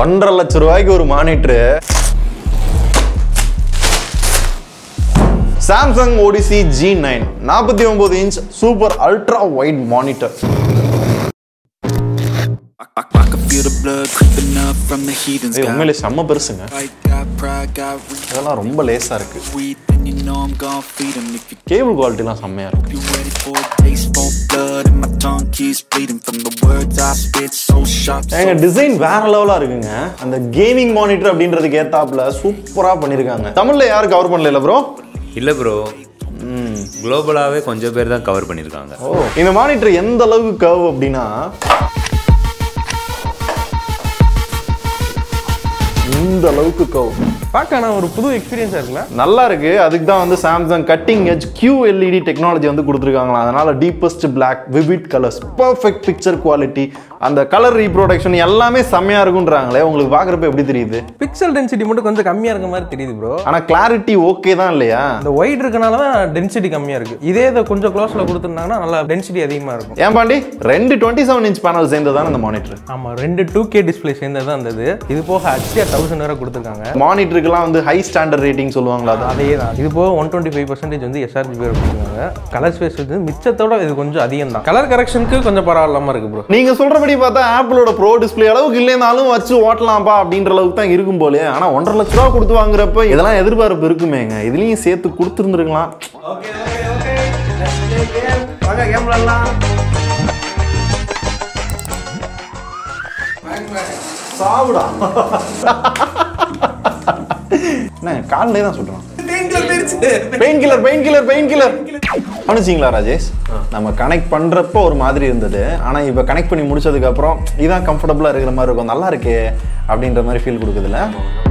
ஒன்றரை லட்ச ரூபாய்க்கு ஒரு monitor. Samsung Odyssey G nine நாற்பத்தி ஒன்பது inch super ultra wide monitor இது உண்மையிலே செம்ம பெருசுங்க. இதெல்லாம் ரொம்ப லேசா இருக்கு. Then you கேபிள் குவாலிட்டிலாம் செம்மையா இருக்கு. You ready for a taste for blood, and my tongue keeps bleeding from the words I spit. So sharp, so எங்க டிசைன் வேற லெவலா இருக்குங்க. அந்த கேமிங் மானிட்டர் அப்படின்றதுக்கு ஏத்தாப்புல சூப்பரா பண்ணிருக்காங்க. தமிழ்ல யாரும் கவர் பண்ணல ப்ரோ இல்லை ப்ரோ குளோபலாகவே கொஞ்சம் பேர் தான் கவர் பண்ணியிருக்காங்க ஓ இந்த மானிட்டர் எந்த அளவுக்கு கர்வ் அப்படின்னா இந்த அளவுக்கு கர்வ் பார்க்க ஆனால் ஒரு புது எக்ஸ்பீரியன்ஸாக இருக்குல்ல? நல்லா இருக்கு. அதுக்கு தான் வந்து Samsung cutting edge QLED technology வந்து கொடுத்துருக்காங்களா அதனால deepest black vivid colours perfect picture quality அந்த கலர் ரீப்ரொடக்ஷன் எல்லாமே செம்மையா இருக்குன்றாங்களே. உங்களுக்கு பார்க்குறப்ப எப்படி தெரியுது? பிக்சல் டென்சிட்டி மட்டும் கொஞ்சம் கம்மியாக இருக்க மாதிரி தெரியுது ப்ரோ ஆனா கிளாரிட்டி ஓகே தான் இல்லையா? இந்த ஒயிட் இருக்கனால தான் டென்சிட்டி கம்மியாக இருக்குது இதே இதை கொஞ்சம் க்ளோஸில் கொடுத்துருந்தாங்கன்னா நல்லா டென்சிட்டி அதிகமாக இருக்கும். ஏன் பாண்டி? ரெண்டு டுவெண்ட்டி செவன் இன்ச் பேனல் சேர்ந்ததான இந்த மானிட்டர் ஆமாம் ரெண்டு டூ கே டிஸ்பிளே சேர்ந்தது தான் இருந்தது இது போக ஹச்டிஆர் தௌசண்ட் வேறு கொடுத்துருக்காங்க. மானிட்டருக்குலாம் வந்து ஹை ஸ்டாண்டர்ட் ரேட்டிங் சொல்லுவாங்களா அது? அதே தான் இது போக ஒன் டுவெண்ட்டி ஃபைவ் பர்சன்டேஜ் வந்து எஸ்ஆர்ஜி பேர் கொடுத்துருக்காங்க. கலர் ஸ்பேஸ் வந்து மிச்சத்தோட இது கொஞ்சம் அதிகம் தான் கலர் கரெக்ஷனுக்கு கொஞ்சம் பரவாயில்லாம இருக்கு ப்ரோ நீங்க சொல்றபடி பார்த்தா ஆப்பிளோட ப்ரோ டிஸ்ப்ளே அளவுக்கு இல்லைனாலும் வச்சு ஓட்டலாம்ப்பா அப்படின்ற அளவுக்கு தான் இருக்கும் போலே ஆனா ஒன்றரை லட்ச ரூபா கொடுத்து வாங்குறப்ப இதெல்லாம் எதிர்பார்ப்பு இருக்குமேங்க. இதுலயும் சேர்த்து கொடுத்துருந்துருக்கலாம். சாவுடா. என்ன காலிலே தான் சொல்றான் pain killer pain killer pain killer கவனிச்சிங்களா ராஜேஷ்? நம்ம கனெக்ட் பண்றப்போ ஒரு மாதிரி இருந்தது. ஆனா இப்ப கனெக்ட் பண்ணி முடிச்சதுக்கு அப்புறம் இதான் கம்ஃபர்டபுளா இருக்கிற மாதிரி இருக்கும். நல்லா இருக்கே அப்படின்ற மாதிரி ஃபீல் கொடுக்குதுல்ல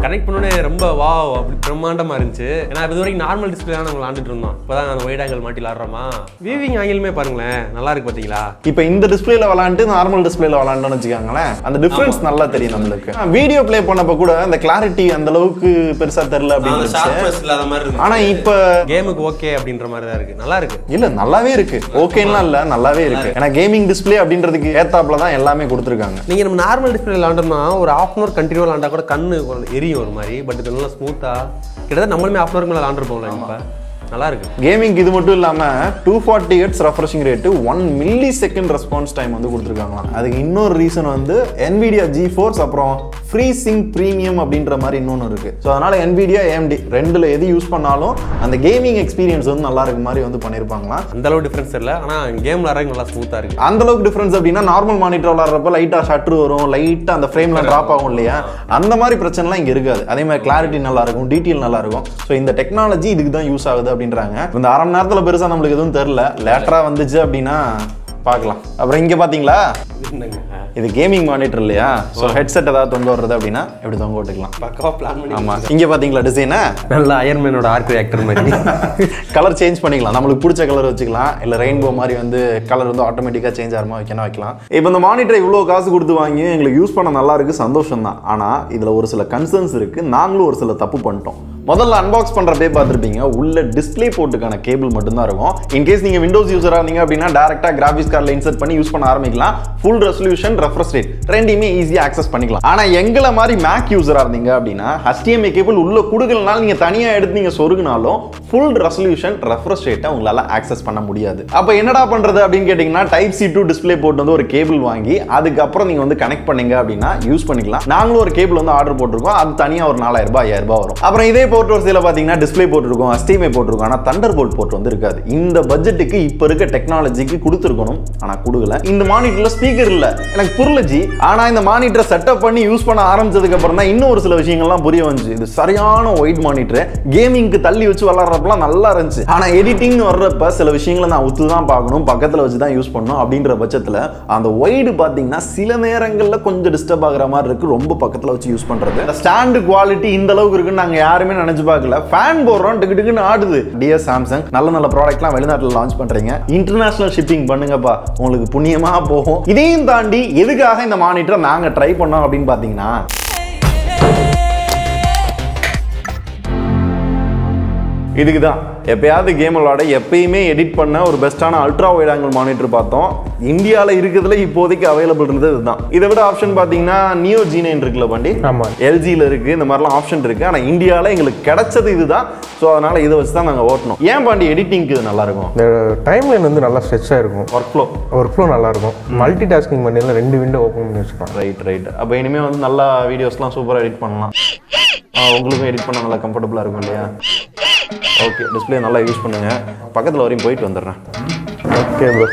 கனெக்ட் பண்ணோடனே ரொம்ப வா அப்படி பிரம்மாண்டமா இருந்துச்சு. ஏன்னா இது வரைக்கும் நார்மல் டிஸ்பிளே தான் நம்ம விளாண்டுட்டு இருந்தோம். இப்போதான் அந்த ஒயிட் ஆங்கிள் மாட்டி விளாடுறோமா வீவிங் ஆங்கிலுமே பாருங்களேன் நல்லா இருக்கு பாத்தீங்களா? இப்போ இந்த டிஸ்பிளேல விளாண்டு நார்மல் டிஸ்பிளேல விளாண்டோம்னு வச்சுக்கோங்களேன் அந்த டிஃபரன்ஸ் நல்லா தெரியும் நம்மளுக்கு. வீடியோ ப்ளே பண்ணப்ப கூட அந்த கிளாரிட்டி அந்த அளவுக்கு பெருசா தெரியல அப்படின்னு ஆனா இப்ப கேமுக்கு ஓகே அப்படின்ற மாதிரி தான் இருக்கு. நல்லா இருக்கு. இல்ல நல்லாவே இருக்கு. ஓகேலாம் இல்ல நல்லாவே இருக்கு. ஏன்னா கேமிங் டிஸ்ப்ளே அப்படின்றதுக்கு ஏத்தாப்புல தான் எல்லாமே கொடுத்துருக்காங்க. நீங்க நம்ம நார்மல் டிஸ்பிளே விளாண்டோம்னா ஒரு ஹாஃப் அன் அவர் கண்டினியூ விளாண்டா கூட கண்ணு எரியும் ஒரு மாதிரி பட் இது நல்லா ஸ்மூத்தா கிட்டத்தட்ட நம்மளுமே அன் அவருக்கு மேலே விளாண்டுருப்போம்ல இப்ப. நல்லா இருக்கு கேமிங் இது மட்டும் இல்லாம two forty hertz refreshing rate one milli second response time வந்து கொடுத்துருக்காங்களாம். அதுக்கு இன்னொரு ரீசன் வந்து NVIDIA ஜி ஃபோர்ஸ் அப்புறம் ஃப்ரீ சிங் ப்ரீமியம் அப்படின்ற மாதிரி இன்னொன்று இருக்கு. ஸோ அதனால NVIDIA AMD ரெண்டுல எது யூஸ் பண்ணாலும் அந்த கேமிங் எக்ஸ்பீரியன்ஸ் வந்து நல்லா இருக்க மாதிரி வந்து பண்ணியிருப்பாங்களாம் அந்த அளவு டிஃபரன்ஸ் தெரியல ஆனா கேம் விளாட்றதுக்கு நல்லா ஸ்மூத்தா இருக்கு. அந்த அளவுக்கு டிஃபரன்ஸ் அப்படின்னா நார்மல் மானிட்டர் விளாட்றப்ப லைட்டா ஷட்டர் வரும். லைட்டா அந்த ஃப்ரேம்ல டிராப் ஆகும் இல்லையா? அந்த மாதிரி பிரச்சனைலாம் இங்க இருக்காது. அதே மாதிரி கிளாரிட்டி நல்லா இருக்கும் டீட்டெயில் நல்லா இருக்கும். ஸோ இந்த டெக்னாலஜி இதுக்கு தான் யூஸ் ஆகுது அப்படின்றாங்க. இந்த அரை மணி நேரத்துல பெருசா நம்மளுக்கு எதுவும் தெரியல லேட்டரா வந்துச்சு அப்படின்னா பார்க்கலாம். அப்புறம் இங்க பாத்தீங்களா? என்னங்க? இது கேமிங் மானிட்டர் இல்லையா? ஸோ ஹெட்செட் ஏதாவது தொங்க வர்றது அப்படின்னா எப்படி தொங்க விட்டுக்கலாம். பக்கவா பிளான் பண்ணி ஆமா. இங்க பாத்தீங்களா டிசைனை நல்ல அயர்மேனோட ஆர்க் ரியாக்டர் மாதிரி. கலர் சேஞ்ச் பண்ணிக்கலாம். நம்மளுக்கு பிடிச்ச கலர் வச்சுக்கலாம். இல்ல ரெயின்போ மாதிரி வந்து கலர் வந்து ஆட்டோமேட்டிக்கா சேஞ்ச் ஆகிற வைக்கணும் வைக்கலாம். இப்போ இந்த மானிட்டர் இவ்வளோ காசு கொடுத்து வாங்கி எங்களுக்கு யூஸ் பண்ண நல்லா இருக்கு சந்தோஷம் தான் ஆனா இதுல ஒரு சில கன்சர்ன்ஸ் இருக்கு. நாங்களும் ஒரு சில தப்பு பண்ணிட்டோம். முதல்ல அன்பாக்ஸ் பண்ணுறப்பே பார்த்துருப்பீங்க. உள்ள டிஸ்ப்ளே போர்ட்டுக்கான கேபிள் மட்டும்தான் இருக்கும். இன்கேஸ் நீங்கள் விண்டோஸ் யூஸராக இருந்தீங்க அப்படின்னா டேரெக்டாக கிராஃபிக்ஸ் கார்டில் இன்சர்ட் பண்ணி யூஸ் பண்ண ஆரம்பிக்கலாம். ஃபுல் ரெசல்யூஷன் ரெஃப்ரெஷ் ரேட் ரெண்டையுமே ஈஸியாக ஆக்சஸ் பண்ணிக்கலாம். ஆனால் எங்களை மாதிரி மேக் யூஸராக இருந்தீங்க அப்படின்னா HDMI கேபிள் உள்ள கொடுக்கலனாலும் நீங்கள் தனியாக எடுத்து நீங்கள் சொருகினாலும் ஃபுல் ரெசல்யூஷன் ரெஃப்ரெஷ் ரேட்டை உங்களால் ஆக்சஸ் பண்ண முடியாது. அப்போ என்னடா பண்ணுறது அப்படின்னு கேட்டிங்கன்னா type C to display port வந்து ஒரு கேபிள் வாங்கி அதுக்கப்புறம் நீங்கள் வந்து கனெக்ட் பண்ணீங்க அப்படின்னா யூஸ் பண்ணிக்கலாம். நாங்களும் ஒரு கேபிள் வந்து ஆர்டர் போட்டிருக்கோம். அது தனியாக ஒரு நாலாயிரம் ரூபாய் ஐயாயிரம் ரூபாய் வரும். அப்புறம் இதே ஃபோர் ஒரு சில பார்த்தீங்கன்னா டிஸ்பிளே போட்டிருக்கோம் இருக்கும் போட்டிருக்கோம் ஆனால் தண்டர் போல்ட் போர்ட் வந்து இருக்காது. இந்த பட்ஜெட்டுக்கு இப்ப இருக்க டெக்னாலஜிக்கு கொடுத்துருக்கணும். ஆனால் கொடுக்கல. இந்த மானிட்டரில் ஸ்பீக்கர் இல்லை. எனக்கு புரியல ஆனால் இந்த மானிட்டரை செட்டப் பண்ணி யூஸ் பண்ண ஆரம்பிச்சதுக்கு அப்புறம் தான் இன்னும் ஒரு சில விஷயங்கள்லாம் புரிய வந்துச்சு. இது சரியான ஒயிட் மானிட்டர் கேமிங்க்கு தள்ளி வச்சு விளாட்றப்பெல்லாம் நல்லா இருந்துச்சு. ஆனா எடிட்டிங் வர்றப்ப சில விஷயங்களை நான் ஒத்து தான் பார்க்கணும். பக்கத்துல வச்சு தான் யூஸ் பண்ணணும் அப்படின்ற பட்சத்தில் அந்த ஒயிடு பாத்தீங்கன்னா சில நேரங்களில் கொஞ்சம் டிஸ்டர்ப் ஆகிற மாதிரி இருக்கு. ரொம்ப பக்கத்துல வச்சு யூஸ் பண்றது. ஸ்டாண்டு குவாலிட்டி இந்த அளவுக்கு இருக்குன்னு நாங்க யாருமே நினைச்சு பார்க்கல. ஃபேன் போடுறோம் டிக்கு டிக்குன்னு ஆடுது. டிஎஸ் சாம்சங் நல்ல நல்ல ப்ராடக்ட்லாம் வெளிநாட்டில் லான்ச் பண்றீங்க. இன்டர்நேஷனல் ஷிப்பிங் பண்ணுங்கப்பா. உங்களுக்கு புண்ணியமா போகும். இதையும் தாண்டி எதுக்காக இந்த மானிட்டரை நாங்க ட்ரை பண்ணோம் அப்படின்னு பார்த்தீங்கன்னா இதுக்கு தான் எப்பயாவது கேம் விளாட எப்பயுமே எடிட் பண்ண ஒரு பெஸ்ட்டான அல்ட்ரா வைட் ஆங்கிள் மானிட்டர் பார்த்தோம். இந்தியாவில் இருக்கிறதுல இப்போதைக்கு அவைலபிள் இருந்தது இதுதான். இதை விட ஆப்ஷன் பார்த்தீங்கன்னா நியோ ஜி நைன் இருக்குல்ல பாண்டி? ஆமா. எல்ஜியில் இருக்குது இந்த மாதிரிலாம் ஆப்ஷன் இருக்குது ஆனால் இந்தியாவில் எங்களுக்கு கிடைச்சது இதுதான். ஸோ அதனால் இதை வச்சு தான் நாங்கள் ஓட்டணும். ஏன் பாண்டி எடிட்டிங்க்கு இது நல்லாயிருக்கும்? இந்த டைம் லைன் வந்து நல்லா ஸ்ட்ரெச்சாக இருக்கும். ஒர்க் ஃப்ளோ ஒர்க் ஃப்ளோ நல்லா இருக்கும் மல்டி டாஸ்கிங் பண்ணியில் ரெண்டு விண்டோ ஓப்பன் பண்ணி வச்சுக்கலாம். ரைட் ரைட் அப்போ இனிமேல் வந்து நல்லா வீடியோஸ்லாம் சூப்பராக எடிட் பண்ணலாம். ஆ உங்களுக்கும் எடிட் பண்ண நல்லா கம்ஃபர்டபுளாக இருக்கும் இல்லையா? ஓகே டிஸ்பிளே நல்லா யூஸ் பண்ணுங்க. பக்கத்தில் வரையும் போயிட்டு வந்துடுறேன். Okay bro